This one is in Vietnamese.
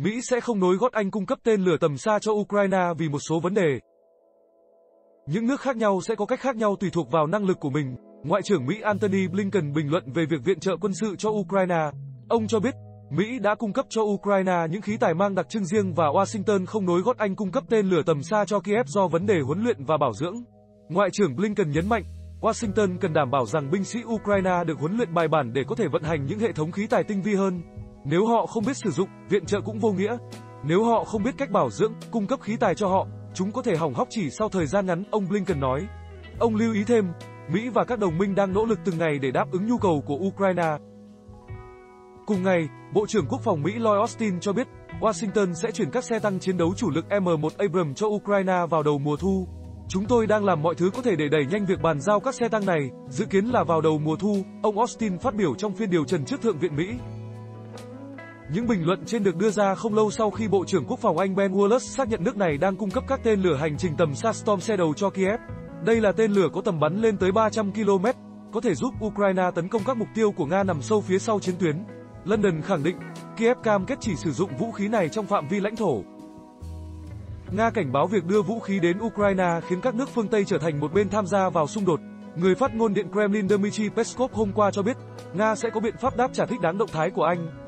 Mỹ sẽ không nối gót Anh cung cấp tên lửa tầm xa cho Ukraine vì một số vấn đề. Những nước khác nhau sẽ có cách khác nhau tùy thuộc vào năng lực của mình. Ngoại trưởng Mỹ Antony Blinken bình luận về việc viện trợ quân sự cho Ukraine. Ông cho biết, Mỹ đã cung cấp cho Ukraine những khí tài mang đặc trưng riêng và Washington không nối gót Anh cung cấp tên lửa tầm xa cho Kiev do vấn đề huấn luyện và bảo dưỡng. Ngoại trưởng Blinken nhấn mạnh, Washington cần đảm bảo rằng binh sĩ Ukraine được huấn luyện bài bản để có thể vận hành những hệ thống khí tài tinh vi hơn. Nếu họ không biết sử dụng, viện trợ cũng vô nghĩa. Nếu họ không biết cách bảo dưỡng, cung cấp khí tài cho họ, chúng có thể hỏng hóc chỉ sau thời gian ngắn, ông Blinken nói. Ông lưu ý thêm, Mỹ và các đồng minh đang nỗ lực từng ngày để đáp ứng nhu cầu của Ukraine. Cùng ngày, Bộ trưởng Quốc phòng Mỹ Lloyd Austin cho biết, Washington sẽ chuyển các xe tăng chiến đấu chủ lực M1 Abrams cho Ukraine vào đầu mùa thu. Chúng tôi đang làm mọi thứ có thể để đẩy nhanh việc bàn giao các xe tăng này, dự kiến là vào đầu mùa thu, ông Austin phát biểu trong phiên điều trần trước Thượng viện Mỹ. Những bình luận trên được đưa ra không lâu sau khi Bộ trưởng Quốc phòng Anh Ben Wallace xác nhận nước này đang cung cấp các tên lửa hành trình tầm xa Storm Shadow cho Kiev. Đây là tên lửa có tầm bắn lên tới 300 km, có thể giúp Ukraine tấn công các mục tiêu của Nga nằm sâu phía sau chiến tuyến. London khẳng định, Kiev cam kết chỉ sử dụng vũ khí này trong phạm vi lãnh thổ. Nga cảnh báo việc đưa vũ khí đến Ukraine khiến các nước phương Tây trở thành một bên tham gia vào xung đột. Người phát ngôn Điện Kremlin Dmitry Peskov hôm qua cho biết, Nga sẽ có biện pháp đáp trả thích đáng động thái của Anh.